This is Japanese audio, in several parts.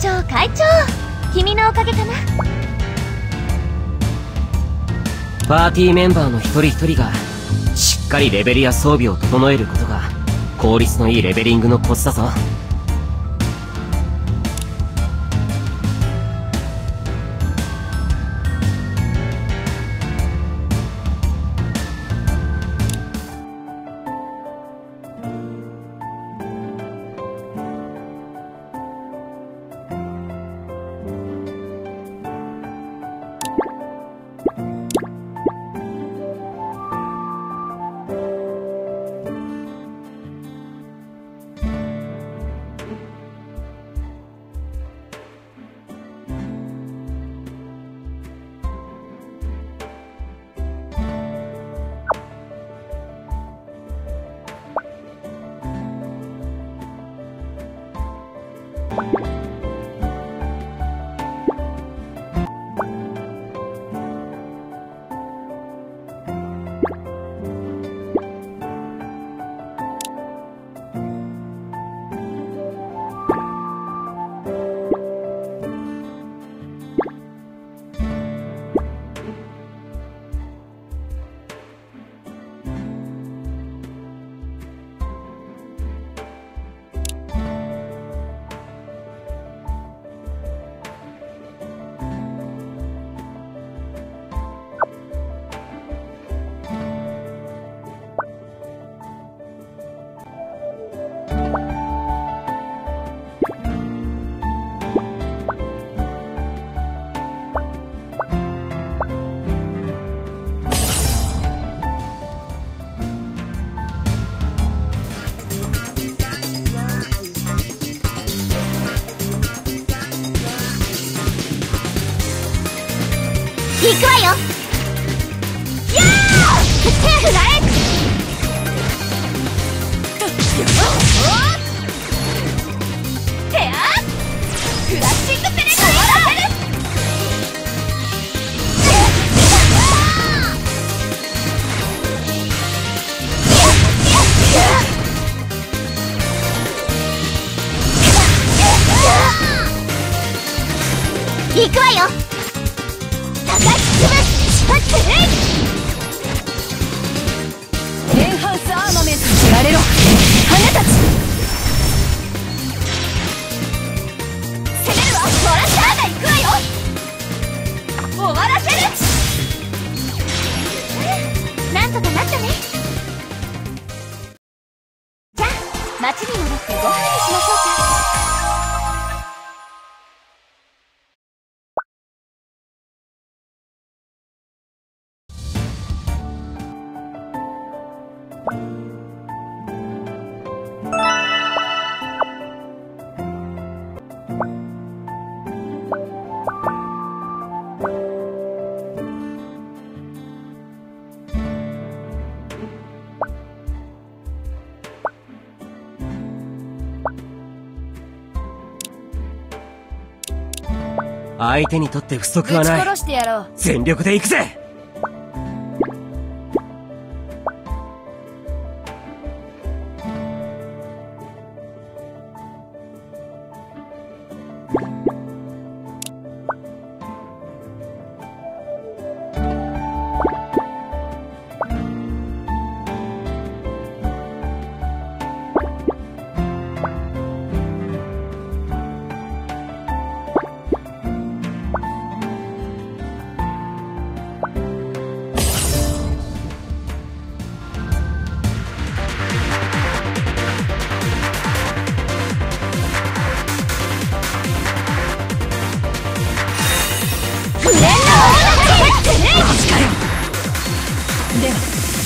長会長。君のおかげかな。パーティーメンバーの一人一人がしっかりレベルや装備を整えることが効率のいいレベリングのコツだぞ。くわよ。やー！セーフだえ相手にとって不足はない。全力で行くぜ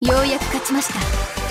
ようやく勝ちました。